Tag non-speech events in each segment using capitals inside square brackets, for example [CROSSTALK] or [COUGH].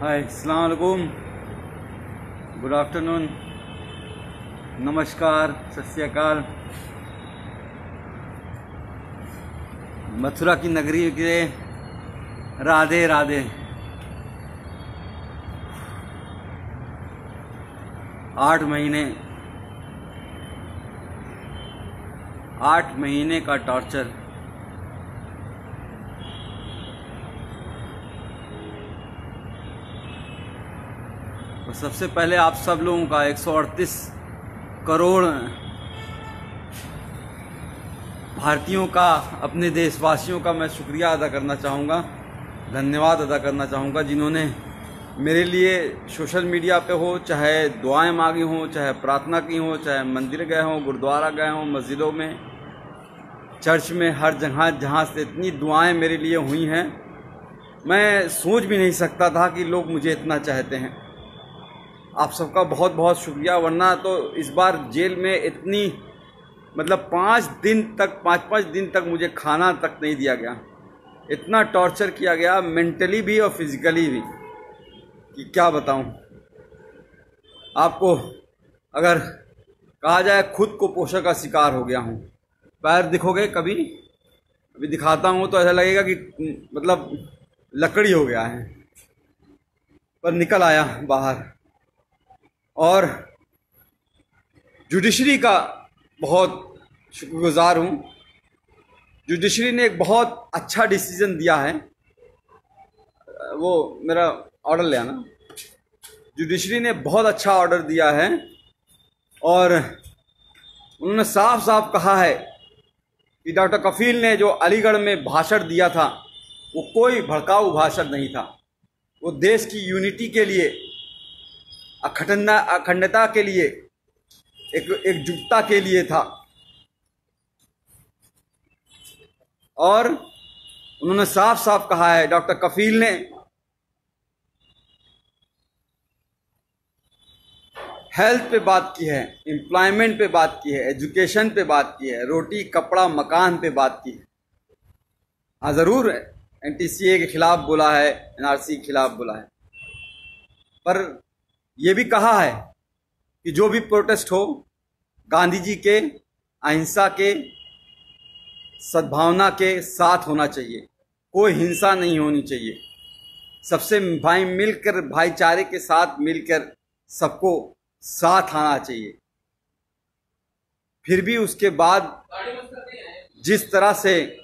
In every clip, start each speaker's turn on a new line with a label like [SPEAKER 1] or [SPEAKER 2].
[SPEAKER 1] हाय अस्सलाम वालेकुम good afternoon नमस्कार सत श्री मथुरा की नगरी के राधे राधे आठ महीने आठ महीने का टॉर्चर तो सबसे पहले आप सब लोगों का एक सौ अड़तीस करोड़ भारतीयों का, अपने देशवासियों का मैं शुक्रिया अदा करना चाहूँगा, धन्यवाद अदा करना चाहूँगा जिन्होंने मेरे लिए सोशल मीडिया पे हो, चाहे दुआएँ मांगी हों, चाहे प्रार्थना की हो, चाहे मंदिर गए हों, गुरुद्वारा गए हों, मस्जिदों में, चर्च में, हर जगह, जहाँ से इतनी दुआएँ मेरे लिए हुई हैं, मैं सोच भी नहीं सकता था कि लोग मुझे इतना चाहते हैं। आप सबका बहुत बहुत शुक्रिया। वरना तो इस बार जेल में इतनी मतलब पाँच दिन तक, पाँच पाँच दिन तक मुझे खाना तक नहीं दिया गया। इतना टॉर्चर किया गया, मेंटली भी और फिजिकली भी, कि क्या बताऊँ। आपको अगर कहा जाए खुद को पोषण का शिकार हो गया हूँ। पैर दिखोगे कभी? अभी दिखाता हूँ तो ऐसा लगेगा कि मतलब लकड़ी हो गया है। पर निकल आया बाहर। और जुडिशरी का बहुत शुक्रगुजार हूँ। जुडिशरी ने एक बहुत अच्छा डिसीज़न दिया है। वो मेरा ऑर्डर ले आना। जुडिशरी ने बहुत अच्छा ऑर्डर दिया है और उन्होंने साफ़ साफ़ कहा है कि डॉक्टर कफील ने जो अलीगढ़ में भाषण दिया था, वो कोई भड़काऊ भाषण नहीं था। वो देश की यूनिटी के लिए अखंडता अखंडता के लिए, एक एकजुटता के लिए था। और उन्होंने साफ़ साफ़ कहा है, डॉक्टर कफील ने, हेल्थ पे बात की है, एम्प्लॉयमेंट पे बात की है, एजुकेशन पे बात की है, रोटी, कपड़ा, मकान पे बात की है। हाँ ज़रूर एन के खिलाफ बोला है, एनआरसी के खिलाफ बोला है। पर ये भी कहा है कि जो भी प्रोटेस्ट हो गांधी जी के, अहिंसा के, सद्भावना के साथ होना चाहिए। कोई हिंसा नहीं होनी चाहिए। सबसे भाई मिलकर, भाईचारे के साथ मिलकर सबको साथ आना चाहिए। फिर भी उसके बाद जिस तरह से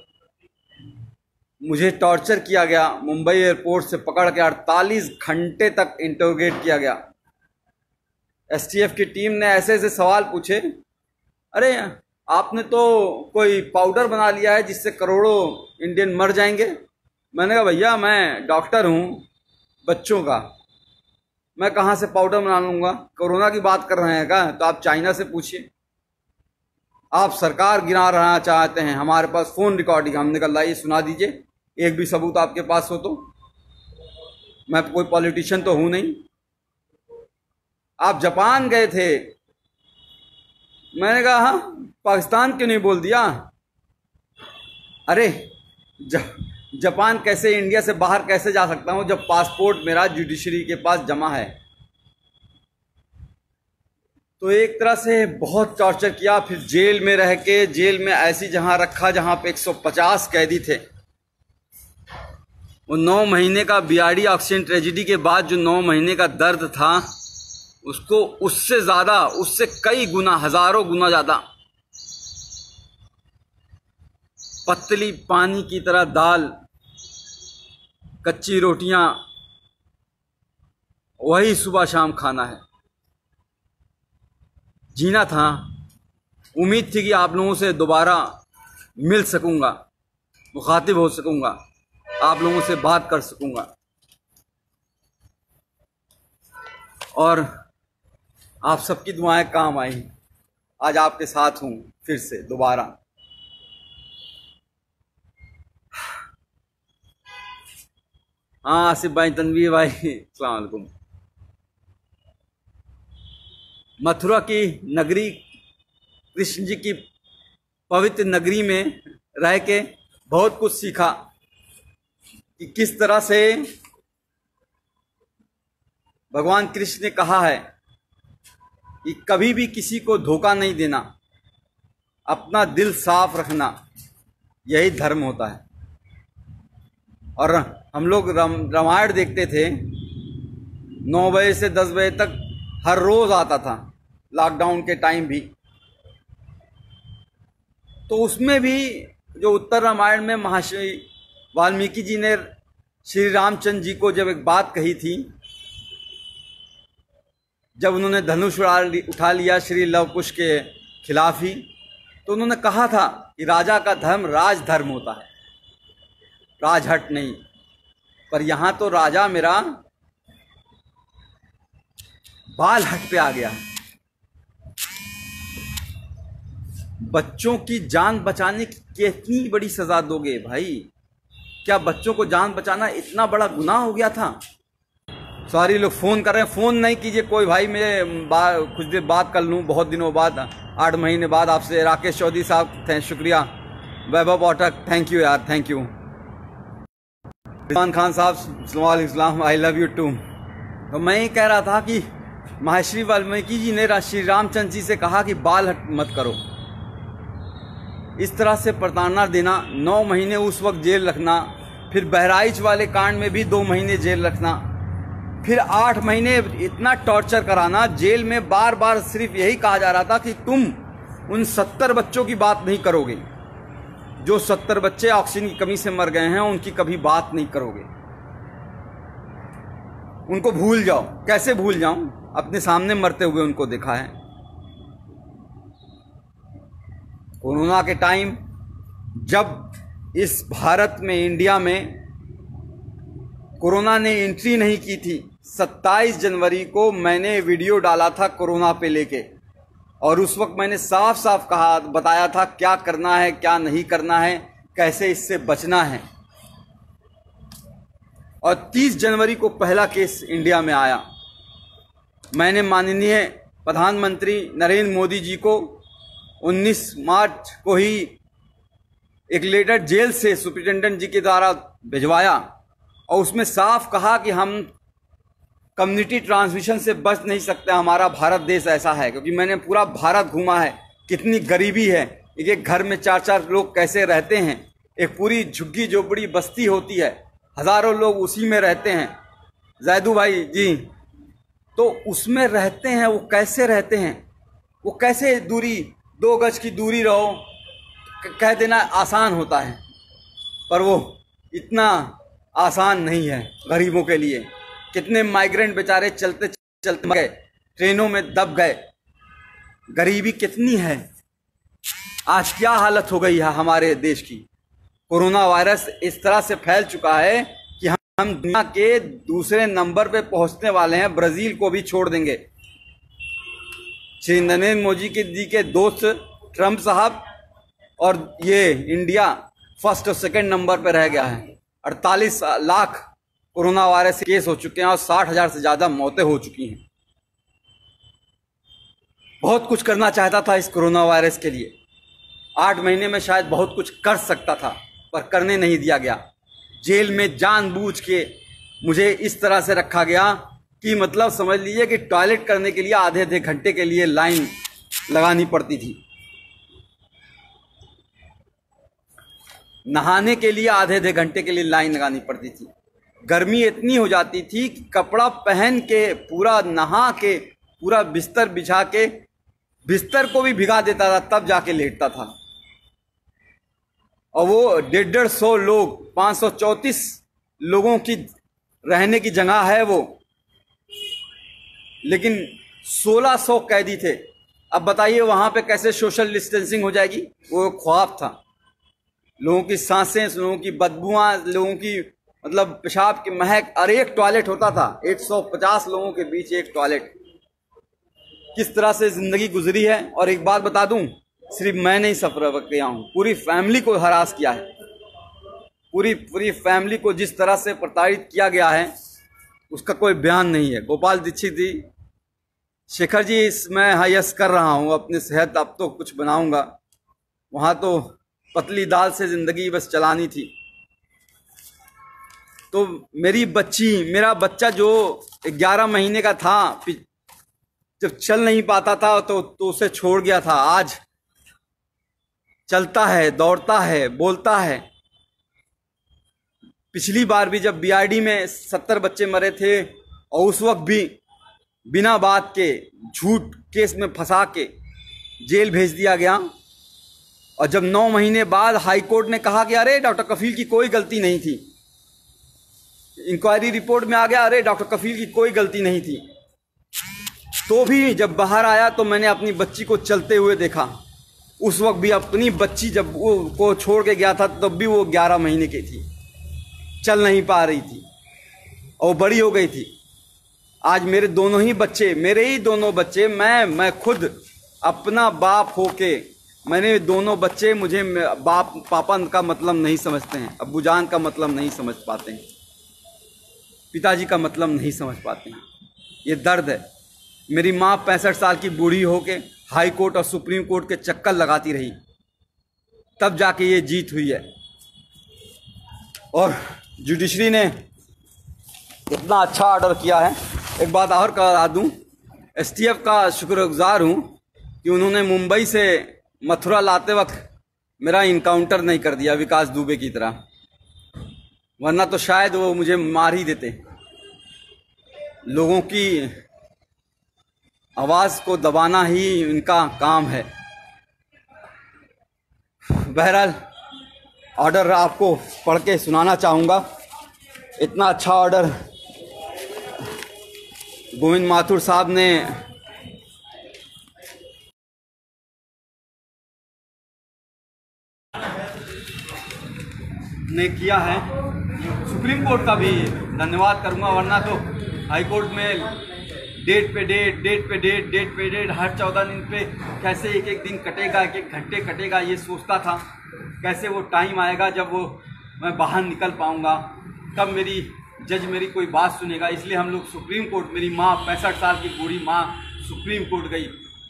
[SPEAKER 1] मुझे टॉर्चर किया गया, मुंबई एयरपोर्ट से पकड़ के 48 घंटे तक इंटरोगेट किया गया एसटीएफ की टीम ने ऐसे ऐसे सवाल पूछे। अरे, आपने तो कोई पाउडर बना लिया है जिससे करोड़ों इंडियन मर जाएँगे। मैंने कहा, भैया, मैं डॉक्टर हूँ बच्चों का। मैं कहाँ से पाउडर बना लूँगा? कोरोना की बात कर रहे हैं क्या? तो आप चाइना से पूछिए। आप सरकार गिरा रहना चाहते हैं। हमारे पास फ़ोन रिकॉर्डिंग हमने कहा लाइए सुना दीजिए। एक भी सबूत आपके पास हो तो। मैं कोई पॉलिटिशियन तो हूँ नहीं। आप जापान गए थे। मैंने कहा हाँ पाकिस्तान क्यों नहीं बोल दिया? अरे जापान कैसे इंडिया से बाहर कैसे जा सकता हूँ जब पासपोर्ट मेरा जुडिशरी के पास जमा है? तो एक तरह से बहुत टॉर्चर किया, फिर जेल में रह के, जेल में ऐसी जहाँ रखा जहाँ पे 150 कैदी थे। वो नौ महीने का बियाडी ऑक्सीजन ट्रेजिडी के बाद जो नौ महीने का दर्द था उसको उससे ज़्यादा, उससे कई गुना, हज़ारों गुना ज़्यादा। पतली पानी की तरह दाल, कच्ची रोटियाँ, वही सुबह शाम खाना है। जीना था। उम्मीद थी कि आप लोगों से दोबारा मिल सकूँगा, मुखातिब हो सकूँगा, आप लोगों से बात कर सकूँगा। और आप सबकी दुआएँ काम आई आज आपके साथ हूँ फिर से, दोबारा। हाँ आसिफ भाई, तनवीर भाई अलकुम मथुरा की नगरी, कृष्ण जी की पवित्र नगरी में रह के बहुत कुछ सीखा कि किस तरह से भगवान कृष्ण ने कहा है कि कभी भी किसी को धोखा नहीं देना। अपना दिल साफ़ रखना, यही धर्म होता है। और हम लोग रामायण देखते थे, नौ बजे से दस बजे तक हर रोज़ आता था लॉकडाउन के टाइम भी। तो उसमें भी जो उत्तर रामायण में महर्षि वाल्मीकि जी ने श्री रामचंद्र जी को जब एक बात कही थी जब उन्होंने धनुष उठा लिया श्री लवकुश के खिलाफ ही तो उन्होंने कहा था कि राजा का धर्म राजधर्म होता है। राजहट नहीं, पर यहाँ तो राजा मेरा बाल हट पे आ गया। बच्चों की जान बचाने की कितनी बड़ी सजा दोगे भाई? क्या बच्चों को जान बचाना इतना बड़ा गुनाह हो गया था? सारी लोग फ़ोन कर रहे हैं। फ़ोन नहीं कीजिए, कोई भाई मैं कुछ देर बात कर लूँ, बहुत दिनों बाद, आठ महीने बाद आपसे राकेश चौधरी साहब थे शुक्रिया। वैभव पाठक, थैंक यू यार, थैंक यू। इरफान खान साहब Islam I love you too तो मैं ये कह रहा था कि महर्षि वाल्मीकि जी ने श्री रामचंद्र जी से कहा कि बाल हट, मत करो। इस तरह से प्रताड़ना देना, नौ महीने उस वक्त जेल रखना, फिर बहराइच वाले कांड में भी दो महीने जेल रखना फिर आठ महीने इतना टॉर्चर कराना, जेल में बार बार सिर्फ़ यही कहा जा रहा था कि तुम उन सत्तर बच्चों की बात नहीं करोगे। जो सत्तर बच्चे ऑक्सीजन की कमी से मर गए हैं, उनकी कभी बात नहीं करोगे। उनको भूल जाओ। कैसे भूल जाऊँ? अपने सामने मरते हुए उनको देखा है। कोरोना के टाइम जब इस भारत में, इंडिया में कोरोना ने एंट्री नहीं की थी 27 जनवरी को मैंने वीडियो डाला था कोरोना पे लेके। और उस वक्त मैंने साफ़ साफ़ कहा, बताया था क्या करना है, क्या नहीं करना है, कैसे इससे बचना है। और 30 जनवरी को पहला केस इंडिया में आया। मैंने माननीय प्रधानमंत्री नरेंद्र मोदी जी को 19 मार्च को ही एक लेटर जेल से सुप्रिंटेंडेंट जी के द्वारा भिजवाया और उसमें साफ़ कहा कि हम कम्युनिटी ट्रांसमिशन से बच नहीं सकते हमारा भारत देश ऐसा है, क्योंकि मैंने पूरा भारत घूमा है, कितनी गरीबी है, एक एक घर में चार चार लोग कैसे रहते हैं, एक पूरी झुग्गी झोपड़ी बस्ती होती है, हज़ारों लोग उसी में रहते हैं। जैदू भाई जी तो उसमें रहते हैं, वो कैसे रहते हैं? वो कैसे दूरी, दो गज की दूरी रहो कह देना आसान होता है, पर वो इतना आसान नहीं है गरीबों के लिए। कितने माइग्रेंट बेचारे चलते चलते गए। ट्रेनों में दब गए। गरीबी कितनी है? आज क्या हालत हो गई है हमारे देश की? कोरोना वायरस इस तरह से फैल चुका है कि हम दुनिया के दूसरे नंबर पे पहुँचने वाले हैं, ब्राज़ील को भी छोड़ देंगे। श्री नरेंद्र मोदी के जी के दोस्त ट्रंप साहब और ये इंडिया फ़र्स्ट और सेकंड नंबर पे रह गया है। अड़तालीस लाख कोरोना वायरस केस हो चुके हैं और साठ हज़ार से ज़्यादा मौतें हो चुकी हैं। बहुत कुछ करना चाहता था इस कोरोना वायरस के लिए। आठ महीने में शायद बहुत कुछ कर सकता था, पर करने नहीं दिया गया। जेल में जानबूझ के मुझे इस तरह से रखा गया कि मतलब समझ लीजिए कि टॉयलेट करने के लिए आधे आधे घंटे के लिए लाइन लगानी पड़ती थी। नहाने के लिए आधे आधे घंटे के लिए लाइन लगानी पड़ती थी। गर्मी इतनी हो जाती थी कि कपड़ा पहन के, पूरा नहा के, पूरा बिस्तर बिछा के, बिस्तर को भी भिगा देता था, तब जाके लेटता था। और वो डेढ़ डेढ़ सौ लोग, पाँच सौ चौंतीस लोगों की रहने की जगह है वो। लेकिन सोलह सौ कैदी थे। अब बताइए वहाँ पे कैसे सोशल डिस्टेंसिंग हो जाएगी? वो ख्वाब था। लोगों की साँसें, लोगों की बदबुआ, लोगों की मतलब पेशाब की महक, और एक टॉयलेट होता था 150 लोगों के बीच एक टॉयलेट किस तरह से ज़िंदगी गुजरी है, और एक बात बता दूँ, सिर्फ़ मैं नहीं सफ़र किया हूँ पूरी फैमिली को हरास किया है। पूरी पूरी फैमिली को जिस तरह से प्रताड़ित किया गया है, उसका कोई बयान नहीं है। गोपाल दीक्षित जी, शेखर जी मैं हाइस कर रहा हूँ, अपनी सेहत अब तो कुछ बनाऊँगा। वहाँ तो पतली दाल से ज़िंदगी बस चलानी थी। तो मेरी बच्ची मेरा बच्चा जो ग्यारह महीने का था जब चल नहीं पाता था तो, तो उसे छोड़ गया था। आज चलता है दौड़ता है बोलता है। पिछली बार भी जब बीआरडी में सत्तर बच्चे मरे थे और उस वक्त भी बिना बात के झूठ केस में फंसा के जेल भेज दिया गया। और जब नौ महीने बाद हाई कोर्ट ने कहा कि अरे डॉक्टर कफील की कोई गलती नहीं थी। इंक्वायरी रिपोर्ट में आ गया, अरे डॉक्टर कफील की कोई गलती नहीं थी। तो भी जब बाहर आया तो मैंने अपनी बच्ची को चलते हुए देखा। उस वक्त भी अपनी बच्ची जब वो, को छोड़ के गया था, तब तो भी वो ग्यारह महीने की थी। चल नहीं पा रही थी। और बड़ी हो गई थी। आज मेरे दोनों ही बच्चे, मेरे ही दोनों बच्चे, मैं मैं खुद अपना बाप होके, मैंने दोनों बच्चे मुझे बाप, पापा का मतलब नहीं समझते हैं अबू जान का मतलब नहीं समझ पाते हैं। पिताजी का मतलब नहीं समझ पाते हैं। ये दर्द है। मेरी माँ पैंसठ साल की बूढ़ी होके हाई कोर्ट और सुप्रीम कोर्ट के चक्कर लगाती रही। तब जाके ये जीत हुई है। और जुडिशरी ने इतना अच्छा ऑर्डर किया है। एक बात और करा दूँ। एसटीएफ का शुक्रगुजार हूँ कि उन्होंने मुंबई से मथुरा लाते वक्त मेरा इनकाउंटर नहीं कर दिया विकास दुबे की तरह। वरना तो शायद वो मुझे मार ही देते। लोगों की आवाज़ को दबाना ही इनका काम है। बहरहाल, ऑर्डर आपको पढ़ के सुनाना चाहूँगा। इतना अच्छा ऑर्डर गोविंद माथुर साहब ने ने किया है। सुप्रीम कोर्ट का भी धन्यवाद करूँगा, वरना तो हाई कोर्ट में डेट पे डेट डेट पे डेट डेट पे डेट, हर चौदह दिन पे कैसे एक एक दिन कटेगा एक एक घंटे कटेगा, ये सोचता था। कैसे वो टाइम आएगा जब वो मैं बाहर निकल पाऊँगा? तब मेरी जज मेरी कोई बात सुनेगा, इसलिए हम लोग सुप्रीम कोर्ट, मेरी माँ पैंसठ साल की बूढ़ी माँ सुप्रीम कोर्ट गई।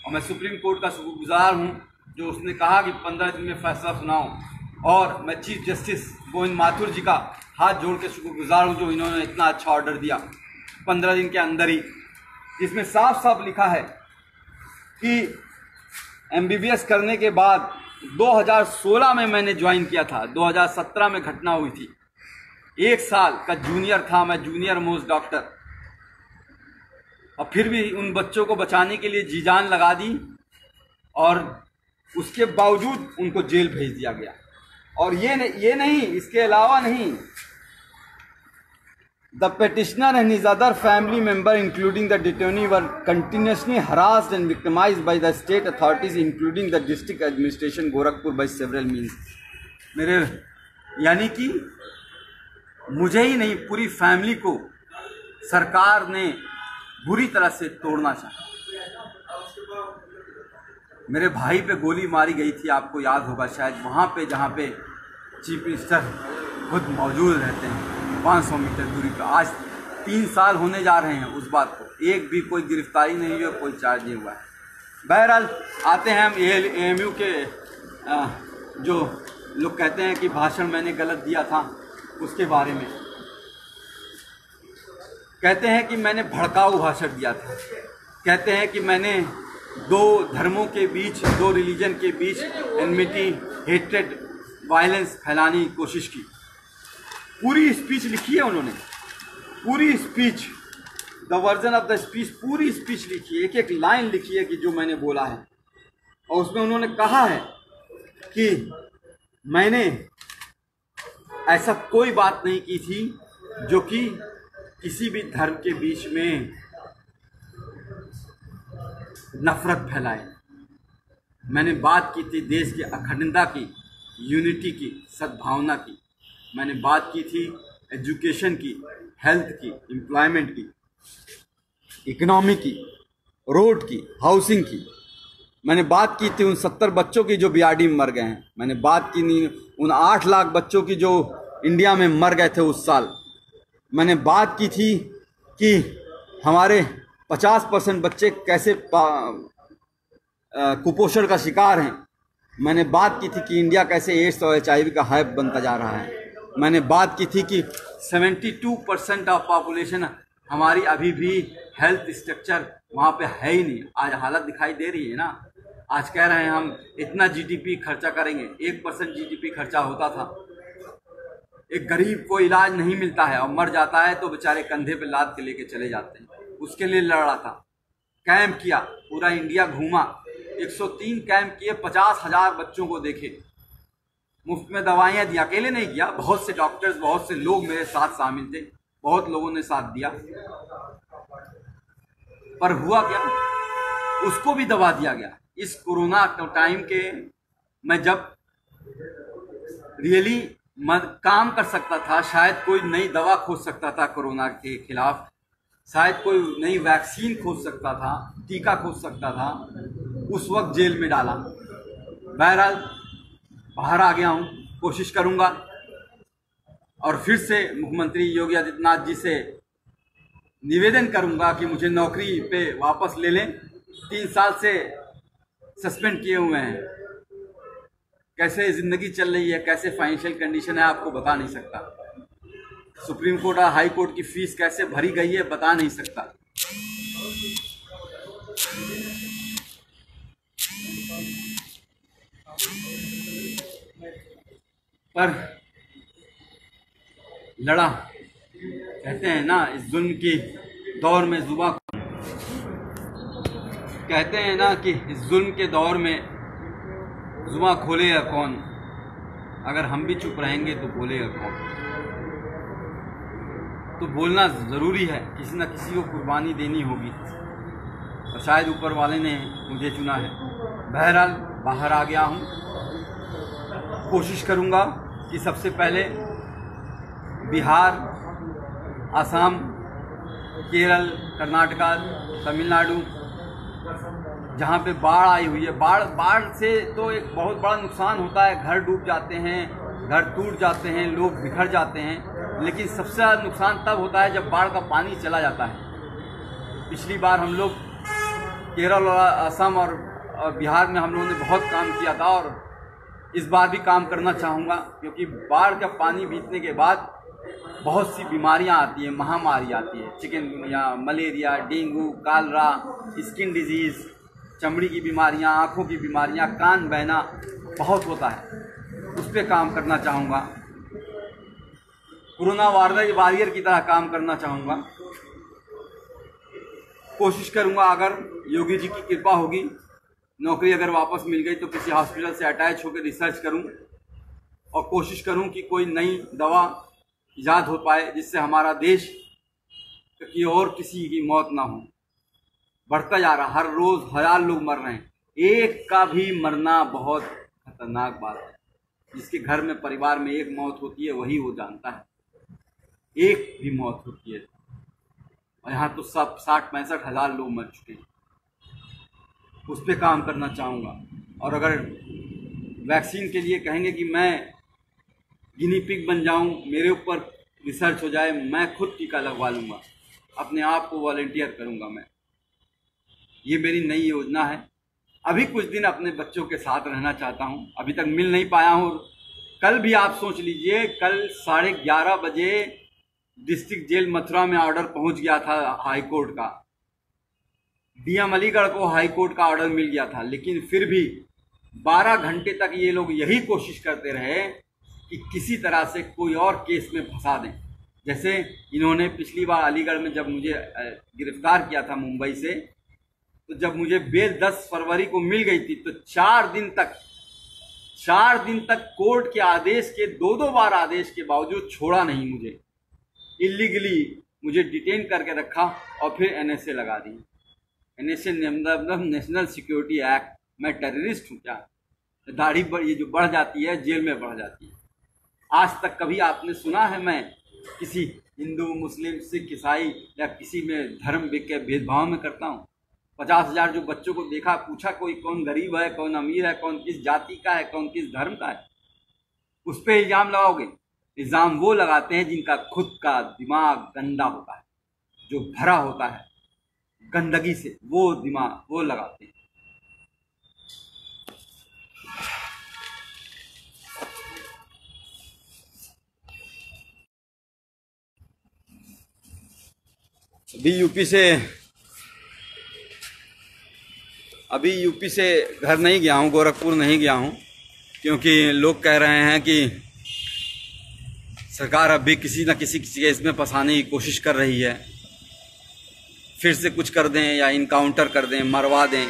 [SPEAKER 1] और मैं सुप्रीम कोर्ट का शुक्रगुजार हूँ, जो उसने कहा कि पंद्रह दिन में फैसला सुनाऊँ और मैं चीफ जस्टिस गोविंद माथुर जी का हाथ जोड़ के शुक्रगुजार हूँ जो इन्होंने इतना अच्छा ऑर्डर दिया। पंद्रह दिन के अंदर ही। इसमें साफ़ साफ़ लिखा है कि एमबीबीएस करने के बाद 2016 में मैंने ज्वाइन किया था। 2017 में घटना हुई थी। एक साल का जूनियर था मैं जूनियर मोस्ट डॉक्टर और फिर भी उन बच्चों को बचाने के लिए जी जान लगा दी और उसके बावजूद उनको जेल भेज दिया गया। और ये नहीं ये नहीं, इसके अलावा नहीं। The petitioner and his other family member including the detenu were continuously harassed and victimised by the state authorities including the district administration Gorakhpur by several means मेरे, यानी कि मुझे ही नहीं, पूरी फैमिली को सरकार ने बुरी तरह से तोड़ना चाहा। मेरे भाई पे गोली मारी गई थी, आपको याद होगा शायद, वहाँ पे, जहाँ पे चीफ मिनिस्टर खुद मौजूद रहते हैं। 500 मीटर दूरी पर आज तीन साल होने जा रहे हैं उस बात को। एक भी कोई गिरफ्तारी नहीं हुई कोई चार्ज नहीं हुआ है। बहरहाल, आते हैं हम ए एम यू के जो लोग कहते हैं कि भाषण मैंने गलत दिया था, उसके बारे में। कहते हैं कि मैंने भड़काऊ भाषण दिया था। कहते हैं कि मैंने दो धर्मों के बीच, दो रिलीजन के बीच एनमिटी हेट्रेड वायलेंस फैलाने की कोशिश की। पूरी स्पीच लिखी है उन्होंने। पूरी speech the version of the speech पूरी स्पीच लिखी है। एक एक लाइन लिखी है कि जो मैंने बोला है। और उसमें उन्होंने कहा है कि मैंने ऐसा कोई बात नहीं की थी जो कि किसी भी धर्म के बीच में नफरत फैलाए। मैंने बात की थी देश की अखंडता की यूनिटी की, सद्भावना की। मैंने बात की थी एजुकेशन की, हेल्थ की एम्प्लॉयमेंट की इकोनॉमी की रोड की हाउसिंग की। मैंने बात की थी उन सत्तर बच्चों की जो बी में मर गए हैं। मैंने बात की नहीं, उन आठ लाख बच्चों की जो इंडिया में मर गए थे उस साल। मैंने बात की थी कि हमारे पचास परसेंट बच्चे कैसे कुपोषण का शिकार हैं। मैंने बात की थी कि इंडिया कैसे एड्स और एचआईवी का हाइप बनता जा रहा है। मैंने बात की थी कि 72 परसेंट ऑफ़ पॉपुलेशन हमारी अभी भी हेल्थ स्ट्रक्चर वहाँ पे है ही नहीं। आज हालत दिखाई दे रही है ना। आज कह रहे हैं हम, इतना जीडीपी खर्चा करेंगे। एक परसेंट जी खर्चा होता था। एक गरीब को इलाज नहीं मिलता है और मर जाता है तो बेचारे कंधे पे लाद के लेके चले जाते हैं। उसके लिए लड़ रहा था। कैंप किया। पूरा इंडिया घूमा। 103 कैंप किए, पचास हज़ार बच्चों को देखे। मुफ़्त में दवाइयाँ दी। अकेले नहीं किया, बहुत से डॉक्टर्स बहुत से लोग मेरे साथ शामिल थे, बहुत लोगों ने साथ दिया। पर हुआ क्या? उसको भी दबा दिया गया। इस कोरोना टाइम के मैं जब रियली काम कर सकता था, शायद कोई नई दवा खोज सकता था कोरोना के खिलाफ, शायद कोई नई वैक्सीन खोज सकता था, टीका खोज सकता था, उस वक्त जेल में डाला। बहरहाल बाहर आ गया हूँ, कोशिश करूँगा। और फिर से मुख्यमंत्री योगी आदित्यनाथ जी से निवेदन करूँगा कि मुझे नौकरी पे वापस ले लें। तीन साल से सस्पेंड किए हुए हैं। कैसे ज़िंदगी चल रही है, कैसे फाइनेंशियल कंडीशन है, आपको बता नहीं सकता। सुप्रीम कोर्ट और हाई कोर्ट की फ़ीस कैसे भरी गई है, बता नहीं सकता। पर लड़ा। कहते हैं ना, इस जुल्म की दौर में जुबा कहते हैं ना कि इस जुल्म के दौर में जुबा खोलेगा कौन? अगर हम भी चुप रहेंगे तो बोलेगा कौन? तो बोलना ज़रूरी है, किसी न किसी को कुर्बानी देनी होगी। और शायद ऊपर वाले ने मुझे चुना है। बहरहाल, बाहर आ गया हूँ। कोशिश करूँगा कि सबसे पहले बिहार आसाम केरल, कर्नाटका, तमिलनाडु, जहाँ पे बाढ़ आई हुई है। बाढ़ बाढ़ से तो एक बहुत बड़ा नुकसान होता है। घर डूब जाते हैं, घर टूट जाते हैं, लोग बिखर जाते हैं। लेकिन सबसे ज़्यादा नुकसान तब होता है जब बाढ़ का पानी चला जाता है। पिछली बार हम लोग केरल और असम और बिहार में हम लोगों ने बहुत काम किया था और इस बार भी काम करना चाहूँगा, क्योंकि बाढ़ का पानी बीतने के बाद बहुत सी बीमारियाँ आती हैं, महामारी आती है। Chicken malaria dengue, cholera skin disease चमड़ी की बीमारियाँ, आँखों की बीमारियाँ, कान बहना बहुत होता है। उस पर काम करना चाहूँगा। कोरोना वारियर वारियर की तरह काम करना चाहूँगा। कोशिश करूँगा, अगर योगी जी की कृपा होगी नौकरी अगर वापस मिल गई तो किसी हॉस्पिटल से अटैच होकर रिसर्च करूँ और कोशिश करूँ कि कोई नई दवा ईजाद हो पाए जिससे हमारा देश की और किसी की मौत ना हो। बढ़ता जा रहा, हर रोज हज़ार लोग मर रहे हैं। एक का भी मरना बहुत खतरनाक बात है। जिसके घर में, परिवार में एक मौत होती है, वही वो जानता है। एक भी मौत होती है। और यहाँ तो सब साठ पैंसठ हज़ार लोग मर चुके हैं। उस पर काम करना चाहूँगा। और अगर वैक्सीन के लिए कहेंगे कि मैं गिनी पिक बन जाऊँ, मेरे ऊपर रिसर्च हो जाए, मैं खुद टीका लगवा लूँगा। अपने आप को वॉल्टियर करूँगा मैं। ये मेरी नई योजना है। अभी कुछ दिन अपने बच्चों के साथ रहना चाहता हूँ। अभी तक मिल नहीं पाया हूँ। कल भी आप सोच लीजिए, कल साढ़े ग्यारह बजे डिस्ट्रिक्ट जेल मथुरा में ऑर्डर पहुँच गया था हाई कोर्ट का। डीएम अलीगढ़ को हाई कोर्ट का ऑर्डर मिल गया था, लेकिन फिर भी 12 घंटे तक ये लोग यही कोशिश करते रहे कि किसी तरह से कोई और केस में फंसा दें। जैसे इन्होंने पिछली बार अलीगढ़ में जब मुझे गिरफ़्तार किया था मुंबई से तो जब मुझे बेल 10 फरवरी को मिल गई थी तो चार दिन तक, चार दिन तक कोर्ट के आदेश के दो दो बार आदेश के बावजूद छोड़ा नहीं मुझे। इलीगली मुझे डिटेन करके रखा और फिर एनएसए लगा दी। एनएसए मतलब नेशनल सिक्योरिटी एक्ट मैं टेररिस्ट हूँ क्या? दाढ़ी ये जो बढ़ जाती है, जेल में बढ़ जाती है। आज तक कभी आपने सुना है मैं किसी हिंदू, मुस्लिम, सिख, ईसाई या किसी में धर्म के भेदभाव में करता हूँ? पचास हज़ार जो बच्चों को देखा, पूछा, कोई कौन गरीब है, कौन अमीर है, कौन किस जाति का है, कौन किस धर्म का है? उस पर इल्ज़ाम लगाओगे? इल्ज़ाम वो लगाते हैं जिनका खुद का दिमाग गंदा होता है, जो भरा होता है। गंदगी से, वो दिमाग, वो लगाते हैं। अभी यूपी से, अभी यूपी से घर नहीं गया हूँ, गोरखपुर नहीं गया हूँ, क्योंकि लोग कह रहे हैं कि सरकार अभी किसी न किसी केस में फंसाने की कोशिश कर रही है। फिर से कुछ कर दें या इनकाउंटर कर दें, मरवा दें।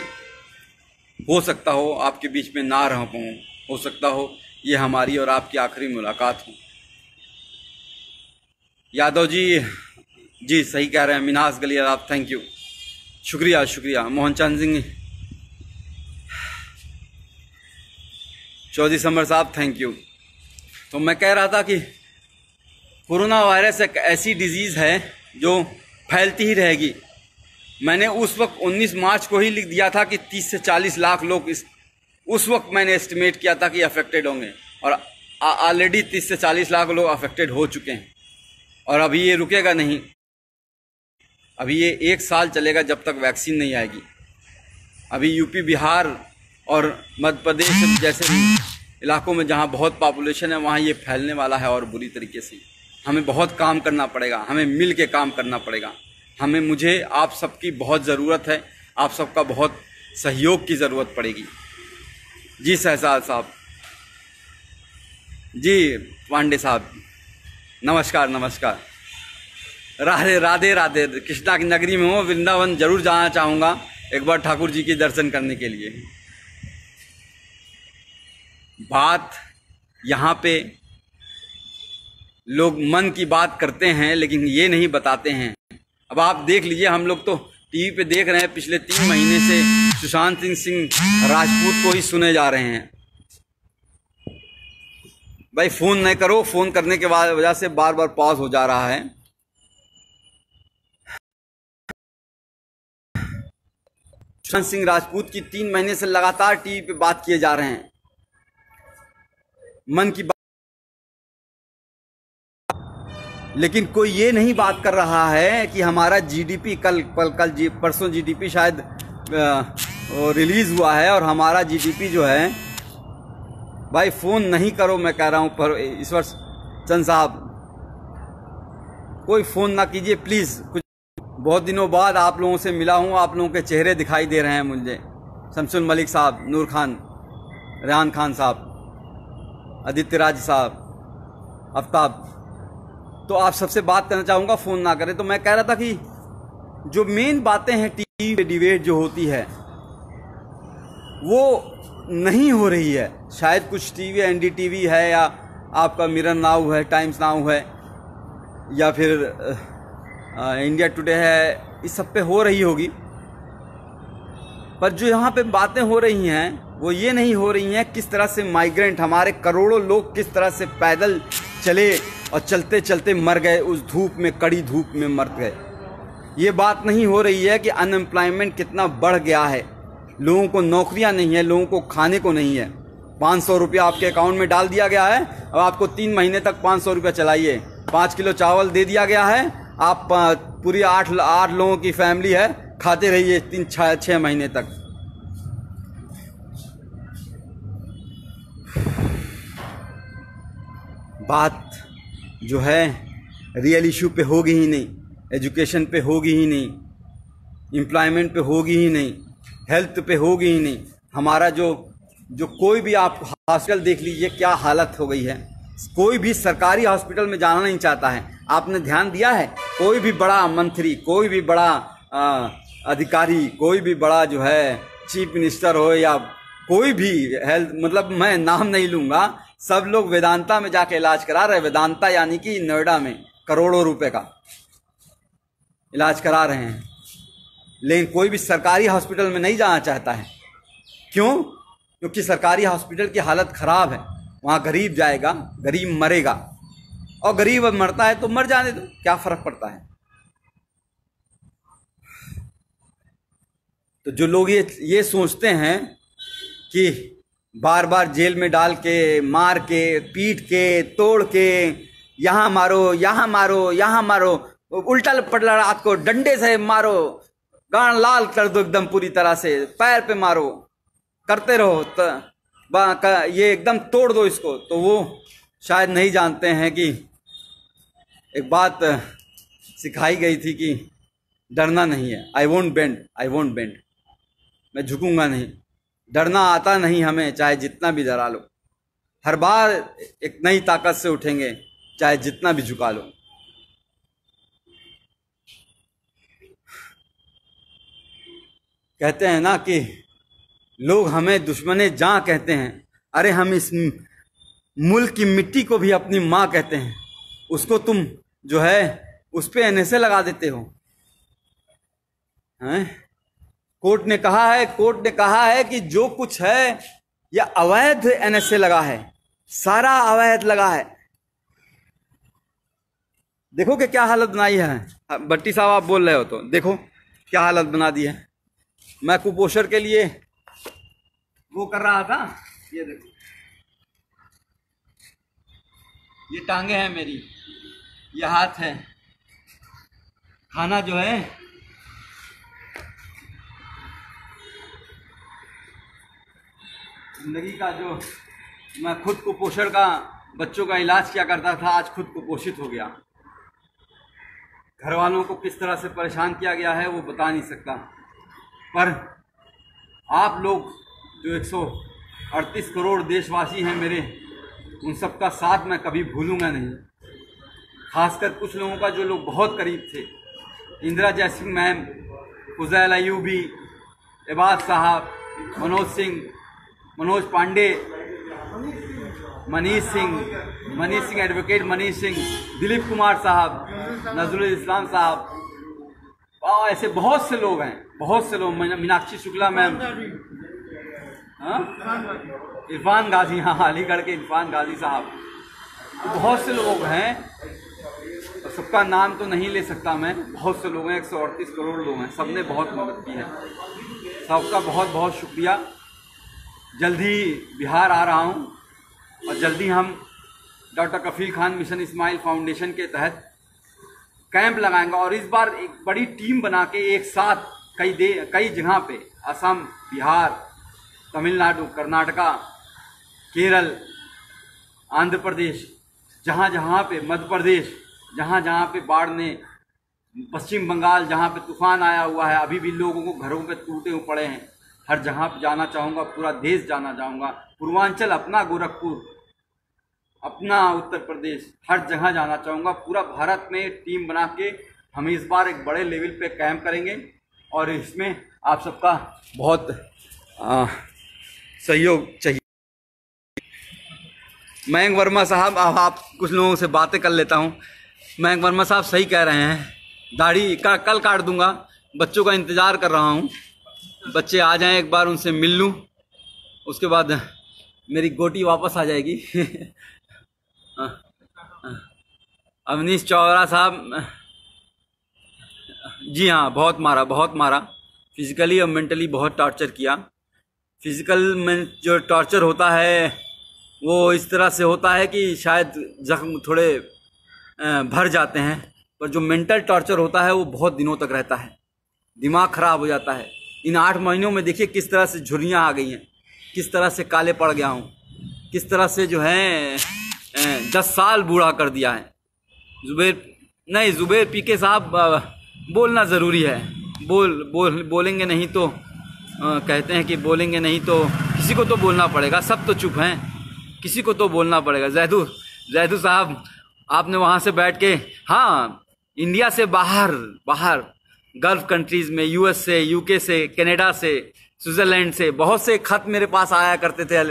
[SPEAKER 1] हो सकता हो आपके बीच में ना रह पाऊँ। हो सकता हो ये हमारी और आपकी आखिरी मुलाकात हो। यादव जी जी, सही कह रहे हैं। मिनास गली आप थैंक यू शुक्रिया शुक्रिया। मोहन चंद सिंह चौधरी समर साहब थैंक यू तो मैं कह रहा था कि कोरोना वायरस एक ऐसी डिज़ीज़ है जो फैलती ही रहेगी। मैंने उस वक्त 19 मार्च को ही लिख दिया था कि 30 से 40 लाख लोग इस, उस वक्त मैंने एस्टिमेट किया था कि अफेक्टेड होंगे। और ऑलरेडी 30 से 40 लाख लोग अफेक्टेड हो चुके हैं। और अभी ये रुकेगा नहीं। अभी ये एक साल चलेगा जब तक वैक्सीन नहीं आएगी। अभी यूपी बिहार और मध्य प्रदेश जैसे इलाकों में जहाँ बहुत पॉपुलेशन है, वहाँ ये फैलने वाला है और बुरी तरीके से। हमें बहुत काम करना पड़ेगा। हमें मिल काम करना पड़ेगा। हमें, मुझे, आप सबकी बहुत ज़रूरत है। आप सबका बहुत सहयोग की ज़रूरत पड़ेगी। जी, सहसाल साहब। जी, पांडे साहब। नमस्कार नमस्कार। राधे राधे राधे। कृष्णा की नगरी में हूँ। वृंदावन ज़रूर जाना चाहूँगा एक बार ठाकुर जी के दर्शन करने के लिए। बात यहाँ पे लोग मन की बात करते हैं, लेकिन ये नहीं बताते हैं अब आप देख लीजिए, हम लोग तो टीवी पे देख रहे हैं, पिछले तीन महीने से सुशांत सिंह सिंह राजपूत को ही सुने जा रहे हैं। भाई, फ़ोन नहीं करो, फ़ोन करने के बाद वजह से बार बार पॉज हो जा रहा है। सुशांत सिंह राजपूत की तीन महीने से लगातार टीवी पे बात किए जा रहे हैं। मन की लेकिन कोई ये नहीं बात कर रहा है कि हमारा जीडीपी कल कल कल जी, परसों जीडीपी शायद रिलीज़ हुआ है और हमारा जीडीपी जो है, भाई फ़ोन नहीं करो मैं कह रहा हूँ, पर ईश्वर चंद साहब, कोई फ़ोन ना कीजिए, प्लीज़, कुछ बहुत दिनों बाद आप लोगों से मिला हूँ, आप लोगों के चेहरे दिखाई दे रहे हैं मुझे। शमसुल मलिक साहब, नूर खान, रेहान खान साहब आदित्य राज साहब आफ्ताब तो आप सबसे बात करना चाहूँगा फ़ोन ना करें। तो मैं कह रहा था कि जो मेन बातें हैं टीवी पे डिबेट जो होती है वो नहीं हो रही है। शायद कुछ टीवी एनडी टीवी है या आपका मिरन नाउ है टाइम्स नाउ है या फिर आ, इंडिया टुडे है इस सब पे हो रही होगी। पर जो यहाँ पे बातें हो रही हैं वो ये नहीं हो रही हैं किस तरह से माइग्रेंट हमारे करोड़ों लोग किस तरह से पैदल चले और चलते चलते मर गए, उस धूप में, कड़ी धूप में मर गए। ये बात नहीं हो रही है कि अनएम्प्लॉयमेंट कितना बढ़ गया है। लोगों को नौकरियाँ नहीं है, लोगों को खाने को नहीं है। पाँच सौ रुपया आपके अकाउंट में डाल दिया गया है, अब आपको तीन महीने तक पाँच सौ रुपया चलाइए। पाँच किलो चावल दे दिया गया है, आप पूरी आठ आठ लोगों की फैमिली है, खाते रहिए तीन छः महीने तक। बात जो है रियल इशू पे होगी ही नहीं एजुकेशन पे होगी ही नहीं एम्प्लॉयमेंट पे होगी ही नहीं हेल्थ पे होगी ही नहीं। हमारा जो जो कोई भी आप हॉस्पिटल देख लीजिए क्या हालत हो गई है। कोई भी सरकारी हॉस्पिटल में जाना नहीं चाहता है। आपने ध्यान दिया है? कोई भी बड़ा मंत्री कोई भी बड़ा आ, अधिकारी कोई भी बड़ा जो है चीफ मिनिस्टर हो या कोई भी हेल्थ मतलब मैं नाम नहीं लूँगा सब लोग वेदांता में जाके इलाज करा रहे वेदांता यानी कि नोएडा में, करोड़ों रुपए का। इलाज करा रहे हैं। लेकिन कोई भी सरकारी हॉस्पिटल में नहीं जाना चाहता है। क्यों? क्योंकि सरकारी हॉस्पिटल की हालत खराब है। वहाँ गरीब जाएगा, गरीब मरेगा। और गरीब मरता है तो मर जाने दो। क्या फ़र्क पड़ता है? तो जो लोग ये ये सोचते हैं कि बार बार जेल में डाल के, मार के, पीट के, तोड़ के, यहाँ मारो यहाँ मारो यहाँ मारो, उल्टा पटला रात को डंडे से मारो गान लाल कर दो एकदम पूरी तरह से, पैर पे मारो, करते रहो तो ये एकदम तोड़ दो इसको तो वो शायद नहीं जानते हैं कि एक बात सिखाई गई थी कि डरना नहीं है I won't bend I won't bend मैं झुकूँगा नहीं। डरना आता नहीं हमें, चाहे जितना भी डरा लो। हर बार एक नई ताकत से उठेंगे, चाहे जितना भी झुका लो। कहते हैं ना कि लोग हमें दुश्मन जहाँ कहते हैं। अरे हम इस मुल्क की मिट्टी को भी अपनी माँ कहते हैं। उसको तुम जो है, उस पर एन लगा देते हो। हैं? कोर्ट ने कहा है, कोर्ट ने कहा है कि जो कुछ है यह अवैध एनएसए लगा है। सारा अवैध लगा है। देखो कि क्या हालत बनाई है। बट्टी साहब, आप बोल रहे हो तो देखो क्या हालत बना दी है। मैं कुपोषण के लिए वो कर रहा था। ये देखो। ये टांगे हैं मेरी। ये हाथ है। खाना जो है ज़िंदगी का जो मैं खुद कुपोषण का, बच्चों का इलाज किया करता था, आज खुद कुपोषित हो गया। घर वालों को किस तरह से परेशान किया गया है, वो बता नहीं सकता। पर आप लोग जो 138 करोड़ देशवासी हैं मेरे, उन सबका साथ मैं कभी भूलूँगा नहीं। खासकर कुछ लोगों का जो लोग बहुत करीब थे। इंदिरा जयसिंह मैम, फुजैल अयूबी एबाज साहब, मनोज सिंह मनोज पांडे, मनीष सिंह मनीष सिंह एडवोकेट मनीष सिंह, दिलीप कुमार साहब, नजरुल इस्लाम साहब। और ऐसे बहुत से लोग हैं, बहुत से लोग मीनाक्षी शुक्ला मैम। हाँ? इरफान गाजी हाँ अलीगढ़ के इरफान गाजी साहब। तो बहुत से लोग हैं तो सबका नाम तो नहीं ले सकता मैं, बहुत से लोग हैं, एक सौ अड़तीस करोड़ लोग हैं, सबने बहुत मदद की है। सबका बहुत बहुत शुक्रिया। जल्दी बिहार आ रहा हूँ और जल्दी हम doctor Kafeel Khan mission Ismail foundation के तहत कैंप लगाएँगे और इस बार एक बड़ी टीम बना के एक साथ कई दे, कई जगह पे, असम, बिहार, तमिलनाडु, कर्नाटका, केरल, आंध्र प्रदेश जहाँ जहाँ पे मध्य प्रदेश जहाँ जहाँ पे बाढ़ ने, पश्चिम बंगाल जहाँ पे तूफ़ान आया हुआ है, अभी भी लोगों को घरों पे टूटे हुए पड़े हैं। हर जगह पर जाना चाहूँगा, पूरा देश जाना चाहूँगा। पूर्वांचल अपना, गोरखपुर। अपना उत्तर प्रदेश, हर जगह जाना चाहूँगा। पूरा भारत में टीम बना के हम इस बार एक बड़े लेवल पे कैंप करेंगे और इसमें आप सबका बहुत सहयोग चाहिए। मयंक वर्मा साहब, अब आप कुछ लोगों से बातें कर लेता हूँ। मयंक वर्मा साहब सही कह रहे हैं। दाढ़ी का कल काट दूँगा। बच्चों का इंतज़ार कर रहा हूँ। बच्चे आ जाएँ एक बार उनसे मिल लूँ। उसके बाद मेरी गोटी वापस आ जाएगी। [LAUGHS] हाँ, हाँ। अवनीश चौरा साहब जी हाँ बहुत मारा बहुत मारा। फिजिकली और मेंटली बहुत टॉर्चर किया। फ़िज़िकल में जो टॉर्चर होता है वो इस तरह से होता है कि शायद जख्म थोड़े भर जाते हैं। पर जो मेंटल टॉर्चर होता है वो बहुत दिनों तक रहता है। दिमाग ख़राब हो जाता है। इन आठ महीनों में देखिए किस तरह से झुर्रियाँ आ गई हैं किस तरह से काले पड़ गया हूँ किस तरह से जो है दस साल बूढ़ा कर दिया है। जुबेर नहीं जुबेर पी के साहब बोलना ज़रूरी है। बोल बोल बोलेंगे नहीं तो आ, कहते हैं कि बोलेंगे नहीं तो किसी को तो बोलना पड़ेगा सब तो चुप हैं किसी को तो बोलना पड़ेगा। जैदू जैदू साहब आपने वहाँ से बैठ के हाँ इंडिया से बाहर बाहर गल्फ कंट्रीज़ में यूएस से यूके से कनाडा से स्विट्ज़रलैंड से, बहुत से खत मेरे पास आया करते थे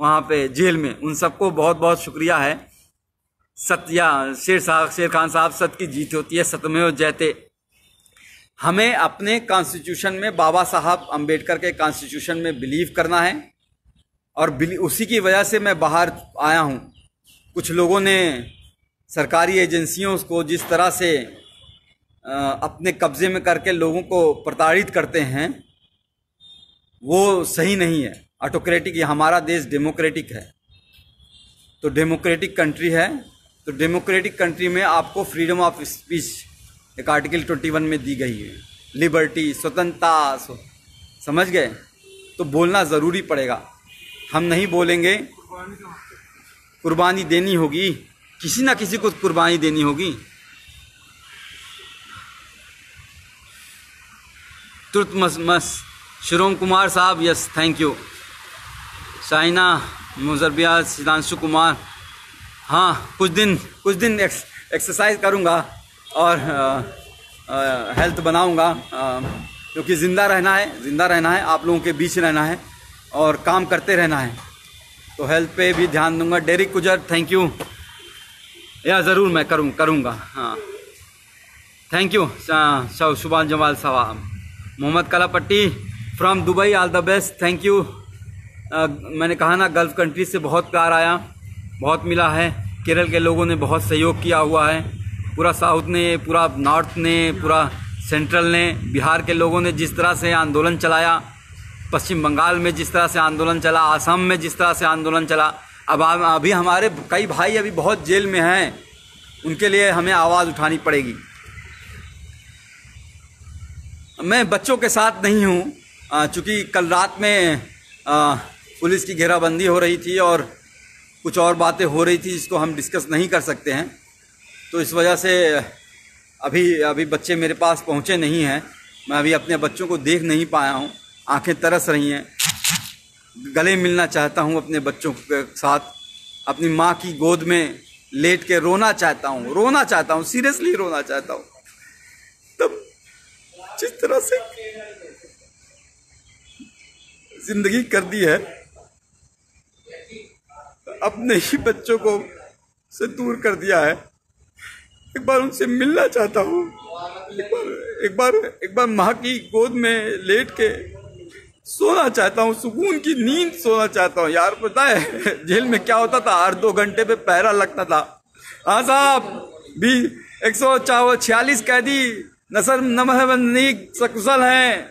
[SPEAKER 1] वहाँ पे जेल में। उन सबको बहुत बहुत शुक्रिया है। सत्या शेर साहब, शेर खान साहब सत्य की जीत होती है सत्यमेव जयते। हमें अपने कॉन्स्टिट्यूशन में बाबा साहब अंबेडकर के कॉन्स्टिट्यूशन में बिलीव करना है और उसी की वजह से मैं बाहर आया हूँ। कुछ लोगों ने सरकारी एजेंसियों को जिस तरह से अपने कब्जे में करके लोगों को प्रताड़ित करते हैं, वो सही नहीं है। ऑटोक्रेटिक हमारा देश डेमोक्रेटिक है। तो डेमोक्रेटिक कंट्री है तो डेमोक्रेटिक कंट्री में आपको फ्रीडम ऑफ़ स्पीच एक आर्टिकल ट्वेंटी वन में दी गई है। लिबर्टी स्वतंत्रता समझ गए? तो बोलना ज़रूरी पड़ेगा। हम नहीं बोलेंगे, कुर्बानी देनी होगी। किसी ना किसी को कुर्बानी देनी होगी। तुर्त मस मस शिरोम कुमार साहब यस थैंक यू साइना मुजरबिया सिद्धांशु कुमार। हाँ कुछ दिन कुछ दिन एक्स, एक्सरसाइज करूँगा और आ, आ, हेल्थ बनाऊँगा। क्योंकि ज़िंदा रहना है ज़िंदा रहना है आप लोगों के बीच रहना है और काम करते रहना है। तो हेल्थ पे भी ध्यान दूँगा। डेरिक कुजर थैंक यू या ज़रूर मैं करूँ करूँगा हाँ। थैंक यू सुभान जमाल साहब। Mohammad Kalapatti from Dubai all the best thank you मैंने कहा ना गल्फ कंट्री से बहुत प्यार आया, बहुत मिला है। केरल के लोगों ने बहुत सहयोग किया हुआ है। पूरा साउथ ने, पूरा नॉर्थ ने, पूरा सेंट्रल ने, बिहार के लोगों ने जिस तरह से आंदोलन चलाया, पश्चिम बंगाल में जिस तरह से आंदोलन चला, आसाम में जिस तरह से आंदोलन चला, अब अभी हमारे कई भाई अभी बहुत जेल में हैं। उनके लिए हमें आवाज़ उठानी पड़ेगी। मैं बच्चों के साथ नहीं हूँ। चूँकि कल रात में आ, पुलिस की घेराबंदी हो रही थी और कुछ और बातें हो रही थी जिसको हम डिस्कस नहीं कर सकते हैं। तो इस वजह से अभी अभी बच्चे मेरे पास पहुँचे नहीं हैं। मैं अभी अपने बच्चों को देख नहीं पाया हूँ। आँखें तरस रही हैं। गले मिलना चाहता हूँ अपने बच्चों के साथ। अपनी माँ की गोद में लेट के रोना चाहता हूँ। रोना चाहता हूँ सीरियसली रोना चाहता हूँ। तब जिस तरह से ज़िंदगी कर दी है, अपने ही बच्चों को से दूर कर दिया है। एक बार उनसे मिलना चाहता हूँ। एक बार एक बार एक बार माँ की गोद में लेट के सोना चाहता हूँ, सुकून की नींद सोना चाहता हूँ। यार, पता है, जेल में क्या होता था? आठ दो घंटे पे पहरा लगता था। हाँ साहब, भी एक सौ छियालीस कैदी नसर नमहबंदी सकुशल हैं।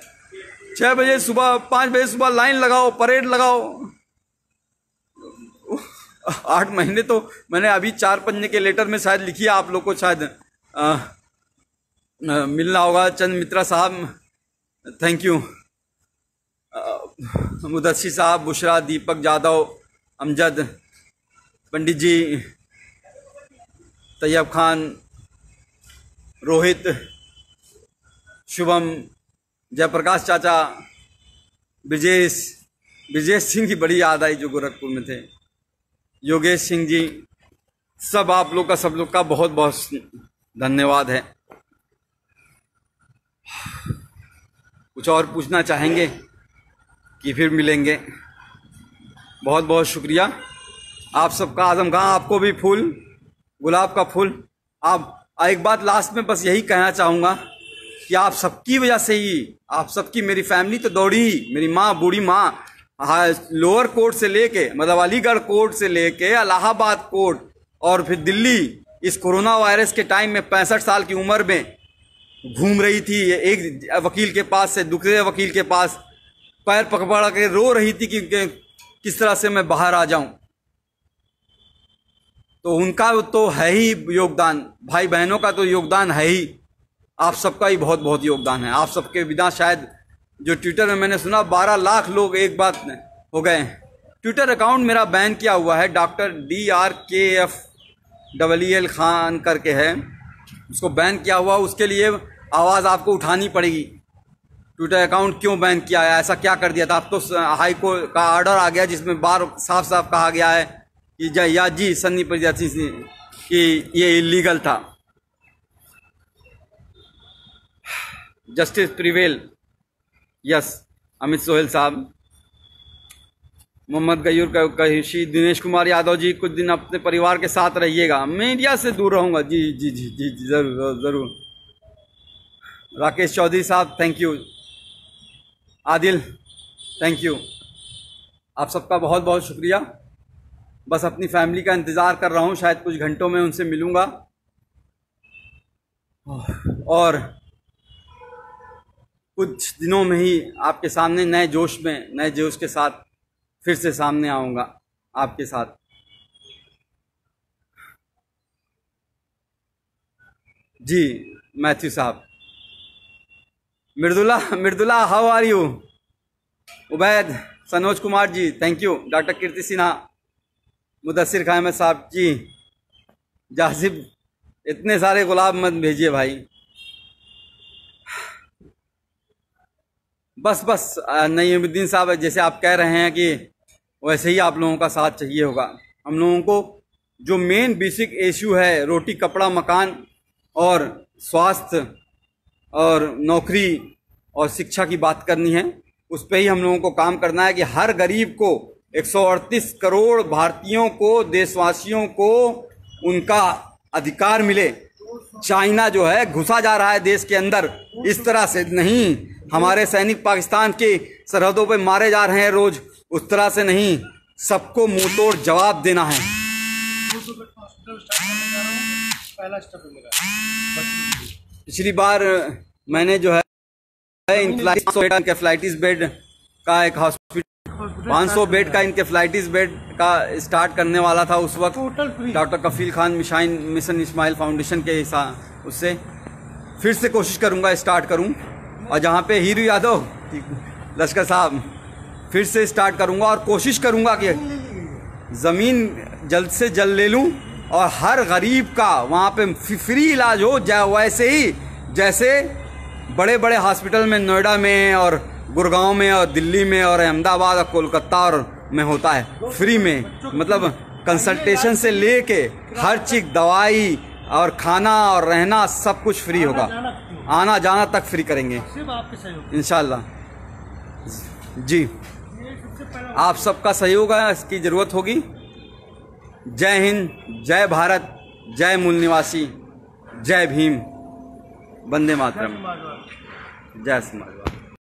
[SPEAKER 1] छह बजे सुबह, पाँच बजे सुबह लाइन लगाओ, परेड लगाओ। आठ महीने तो मैंने अभी चार पन्ने के लेटर में शायद लिखी आप लोग को शायद। मिलना होगा, चंद मित्रा साहब। थैंक यू मुदस्सी साहब, बुशरा, दीपक जादव, अमजद, पंडित जी, तैयब खान, रोहित शुभम, जयप्रकाश चाचा, ब्रजेश ब्रजेश सिंह की बड़ी याद आई जो गोरखपुर में थे। योगेश सिंह जी, सब आप लोग का, सब लोग का बहुत बहुत धन्यवाद है। कुछ और पूछना चाहेंगे कि फिर मिलेंगे। बहुत बहुत शुक्रिया। आप सबका आज़म खां, आपको भी फूल, गुलाब का फूल। आप, एक बात लास्ट में बस यही कहना चाहूँगा कि आप सबकी वजह से ही, आप सबकी मेरी फैमिली तो दौड़ी मेरी माँ, बूढ़ी माँ लोअर कोर्ट से लेके मतलब अलीगढ़ कोर्ट से लेके इलाहाबाद कोर्ट और फिर दिल्ली, इस कोरोना वायरस के टाइम में पैंसठ साल की उम्र में घूम रही थी एक वकील के पास से दूसरे वकील के पास, पैर पकड़ के रो रही थी कि किस तरह से मैं बाहर आ जाऊँ। तो उनका तो है ही योगदान भाई बहनों का तो योगदान है ही। आप सबका ही बहुत बहुत योगदान है। आप सबके बिना शायद जो ट्विटर में मैंने सुना, बारह लाख लोग एक बात हो गए हैं। ट्विटर अकाउंट मेरा बैन किया हुआ है doctor D R K F double L Khan करके है। उसको बैन किया हुआ, उसके लिए आवाज़ आपको उठानी पड़ेगी। ट्विटर अकाउंट क्यों बैन किया है? ऐसा क्या कर दिया था? अब तो हाई कोर्ट का ऑर्डर आ गया, जिसमें बार साफ़ साफ़ कहा गया है कि जय या जी, सन्नी प्रजाति कि ये इलीगल था। Justice prevail yes Amit Sohail साहब। मोहम्मद गयूर का कही दिनेश कुमार यादव जी, कुछ दिन अपने परिवार के साथ रहिएगा। मीडिया से दूर रहूँगा। जी जी जी जी जी, ज़रूर ज़रूर। राकेश चौधरी साहब thank you Adil thank you आप सबका बहुत बहुत शुक्रिया। बस अपनी फैमिली का इंतज़ार कर रहा हूँ। शायद कुछ घंटों में उनसे मिलूँगा। और कुछ दिनों में ही आपके सामने नए जोश में, नए जोश के साथ फिर से सामने आऊँगा आपके साथ। जी, मैथ्यू साहब। Mridula Mridula how are you Ubaid, Sanoj Kumar ji thank you doctor Kirti Sinha Mudassar Khan साहब जी जासिब इतने सारे गुलाब मत भेजिए भाई। बस बस नईमुद्दीन साहब, जैसे आप कह रहे हैं कि वैसे ही आप लोगों का साथ चाहिए होगा। हम लोगों को जो मेन बेसिक इशू है, रोटी, कपड़ा, मकान और स्वास्थ्य और नौकरी और शिक्षा की बात करनी है, उस पर ही हम लोगों को काम करना है कि हर गरीब को 138 करोड़ भारतीयों को, देशवासियों को उनका अधिकार मिले। चाइना जो है, घुसा जा रहा है देश के अंदर। इस तरह से नहीं हमारे सैनिक पाकिस्तान के सरहदों पे मारे जा रहे हैं रोज। उस तरह से नहीं सबको मुँह तोड़ जवाब देना है। पिछली बार मैंने जो है इंकेफ्लाइटिस बेड का एक हॉस्पिटल 500 बेड का इंकेफ्लाइटिस बेड का स्टार्ट करने वाला था उस वक्त। डॉक्टर कफील खान मिशाइन मिशन इस्माइल फाउंडेशन के हिसाब उससे फिर से कोशिश करूँगा स्टार्ट करूँ। और जहाँ पे हीरू यादव, लश्कर साहब, फिर से स्टार्ट करूँगा और कोशिश करूँगा कि ज़मीन जल्द से जल्द ले लूँ और हर गरीब का वहाँ पे फ्री- इलाज हो, जा, वैसे ही जैसे बड़े बड़े हॉस्पिटल में, नोएडा में और गुड़गांव में और दिल्ली में और अहमदाबाद और कोलकाता और में होता है, फ्री में। मतलब कंसल्टेशन से लेके हर चीज़, दवाई और खाना और रहना सब कुछ फ्री होगा। आना जाना तक फ्री करेंगे। इनशाला जी। आप सबका सहयोग है इसकी ज़रूरत होगी। जय हिंद जय भारत जय मूल निवासी जय भीम। वंदे मातरम। जय समाजवाद